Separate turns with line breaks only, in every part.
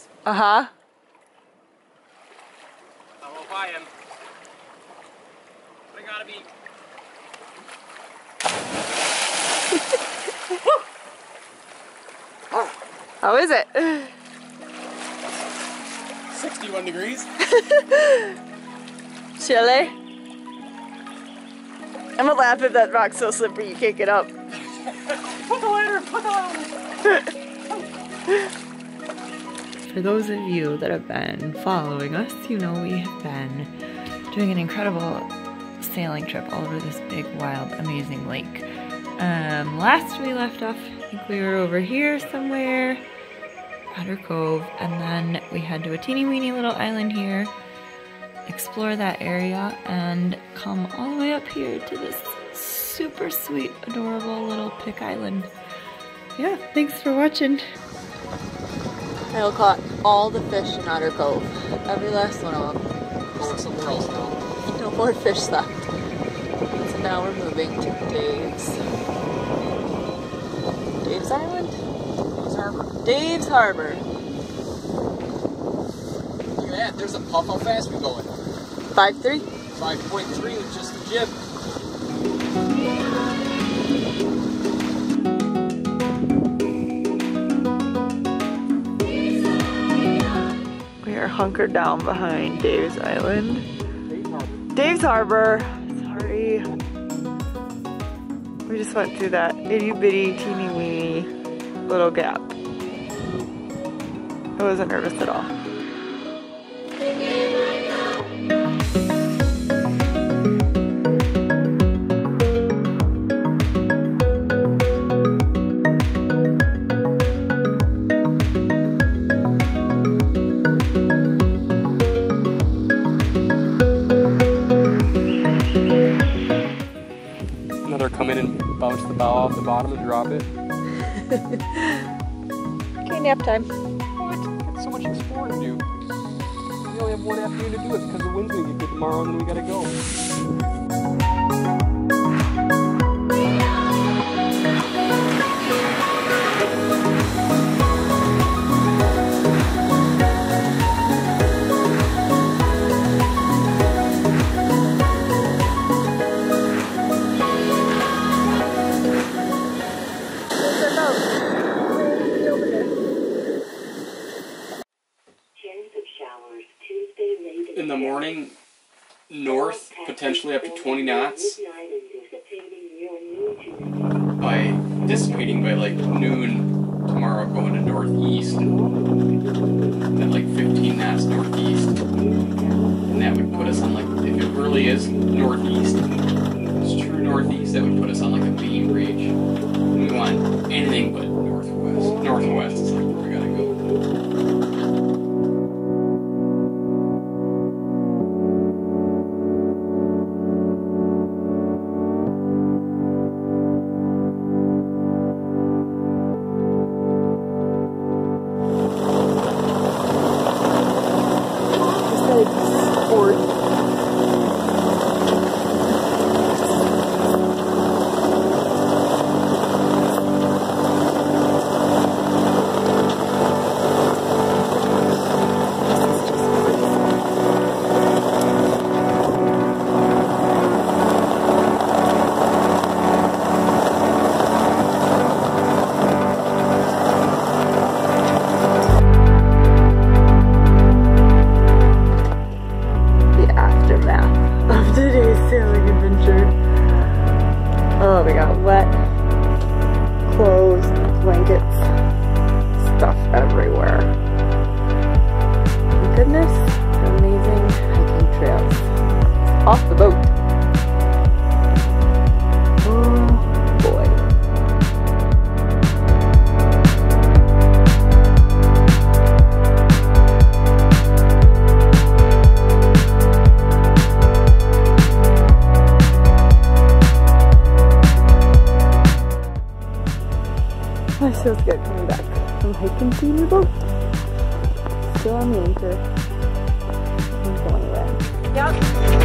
this.
Uh huh.
I don't know if I. But I gotta be.
How is it?
61 degrees.
Chilly? I'm gonna laugh if that rock's so slippery you can't get up.
Put the ladder, put the ladder.
For those of you that have been following us, you know we have been doing an incredible sailing trip all over this big, wild, amazing lake. Um, last we left off, I think we were over here somewhere, Otter Cove, and then we head to a teeny weeny little island here, explore that area, and come all the way up here to this super sweet, adorable little Pic Island. Yeah, thanks for watching. Kyle caught all the fish in Otter Cove. Every last one of them.
Going somewhere else now.
No more fish left. So now we're moving to Dave's. Dave's Island?
Peace Harbor.
Dave's Harbor.
Look at that. There's a puff. How fast we're going?
5-3?
5.3 with just the jib.
Hunkered down behind Dave's Island. Dave's Harbor. Sorry. We just went through that itty bitty teeny weeny little gap. I wasn't nervous at all.
Another come in and bounce the bow off the bottom and drop it.
Okay, nap time.
What? Got so much exploring to do. We only have one afternoon to do it because the wind's gonna get good tomorrow and then we gotta go. Dissipating by like noon tomorrow going to northeast. And then like 15 knots northeast. And that would put us on like if it really is northeast it's true northeast that would put us on like a beam reach. We want anything but northwest northwest
I feels good coming back from hiking to your boat. Still on the anchor. Yep.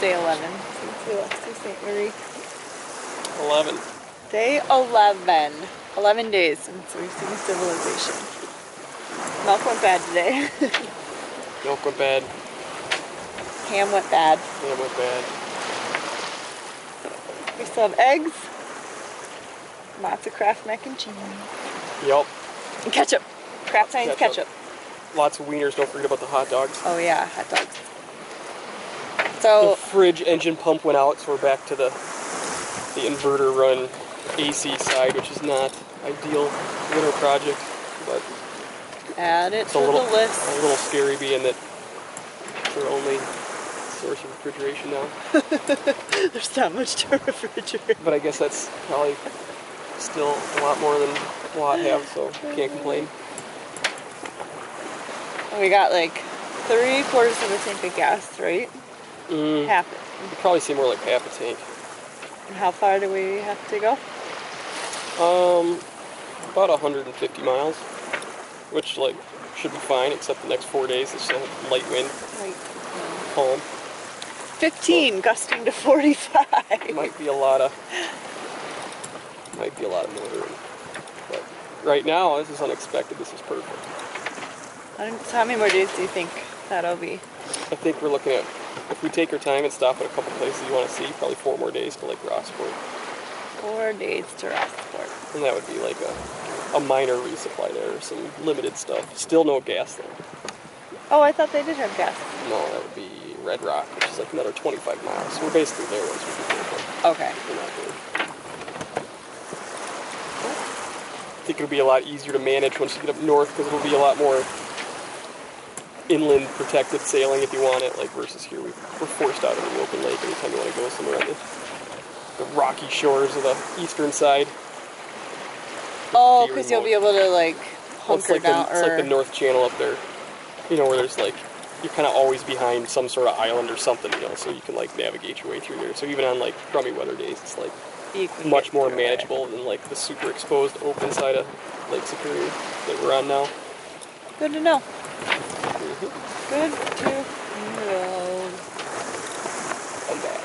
See Alexis St. Marie.
11.
Day 11. 11 days since we've seen civilization. Milk went bad today.
Milk went bad.
Ham went bad.
Ham went bad.
We still have eggs. Lots of Kraft mac and cheese.
Yep.
And ketchup. Kraft Heinz
Ketchup.
ketchup.
Lots of wieners. Don't forget about the hot dogs.
Oh yeah, hot dogs.
The fridge engine pump went out, so we're back to the the inverter run AC side, which is not ideal winter project, but
add it
it's
to
a little
the list.
a little scary being that it's our only source of refrigeration now.
There's not much to refrigerate.
But I guess that's probably still a lot more than a lot have, so can't complain.
We got like three quarters of a tank of gas, right?
Mm,
Half it.
you'd probably see more like half a tank.
And how far do we have to go?
Um, about 150 miles, which like should be fine, except the next four days it's still light wind,
Like
calm.
15, gusting to 45.
Might be a lot of, might be a lot of northern, but right now this is unexpected. This is perfect.
So how many more days do you think that'll be?
I think we're looking at if we take our time and stop at a couple places you want to see, probably four more days to Lake Rossport,
Four days to Rossport.
and that would be like a, a minor resupply there, some limited stuff. Still no gas there.
Oh, I thought they did have gas.
No, that would be Red Rock, which is like another 25 miles. So we're basically there once we get there.
Okay.
We're not there. I think it'll be a lot easier to manage once you get up north because it'll be a lot more inland protected sailing if you want it, like versus here we, we're forced out in the open lake anytime you want to go somewhere on the, the rocky shores of the eastern side.
Oh, because you'll be able to like
Well, it's
hunker
like,
down
the, it's
or
like the North Channel up there, you know, where there's like you're kind of always behind some sort of island or something, you know, so you can like navigate your way through there. So even on like crummy weather days, it's like much more manageable than like the super exposed open side of Lake Superior that we're on now.
Good to know. Good to know.
I'm back.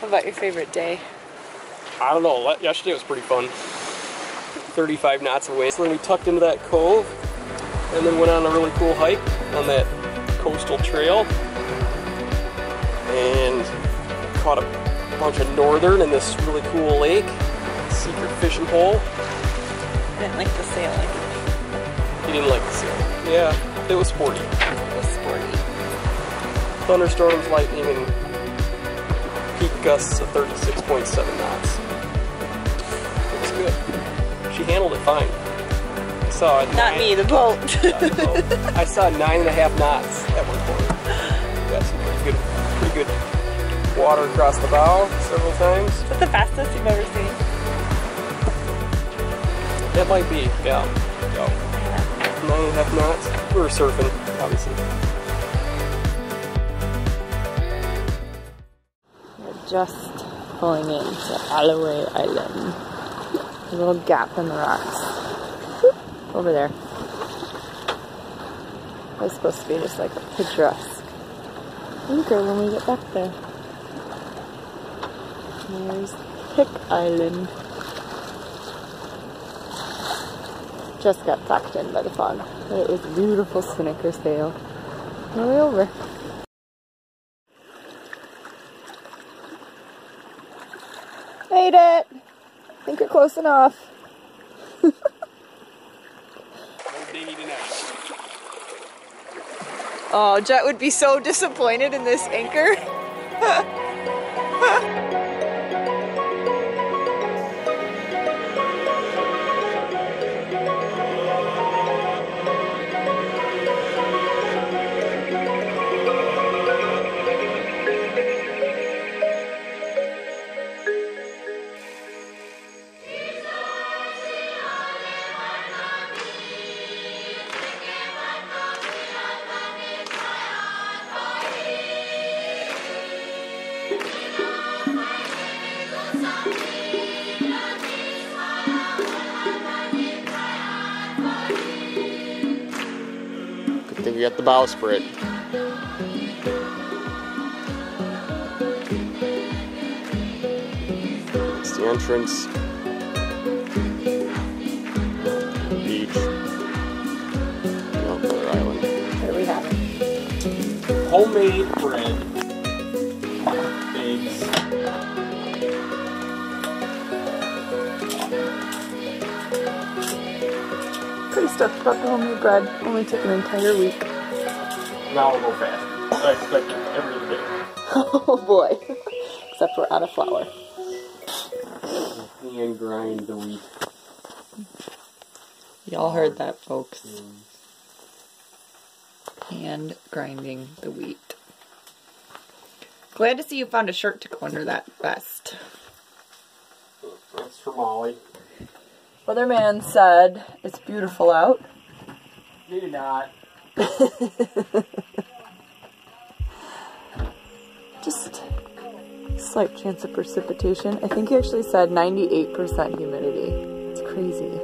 What about your favorite day?
I don't know. Yesterday was pretty fun. 35 knots away. So then we tucked into that cove and then went on a really cool hike on that coastal trail and caught a bunch of northern in this really cool lake, secret fishing hole.
I didn't like the sailing.
You didn't like the sail. Yeah, it was sporty.
It was sporty.
Thunderstorms, lightning, and peak gusts of 36.7 knots. It was good. She handled it fine. I saw it.
Not me, the boat.
I saw nine and a half knots at one point. Got some pretty good, pretty good water across the bow several times.
Is that the fastest you've ever seen?
That might be, yeah. We were surfing, obviously.
We're just pulling into Allouez Island. A little gap in the rocks. Over there. It's supposed to be just like a picturesque anchor when we get back there. There's Pic Island. Just got sucked in by the fog. It was beautiful spinnaker sail. The way over. Made it! I think you're close enough.
No.
Oh, Jet would be so disappointed in this anchor.
We got the bowsprit. It's the entrance. Beach. Island.
There we have it.
Homemade bread.
Pretty stoked about the homemade bread. Only took an entire week.
Now we'll go fast. I expect it every other day.
oh boy. Except we're out of flour.
Hand grind the wheat.
Y'all heard that, folks. Hand grinding the wheat. Glad to see you found a shirt to go under that vest.
That's for Molly.
Weatherman said it's beautiful out.
Maybe not.
Just slight chance of precipitation. I think he actually said 98% humidity. It's crazy.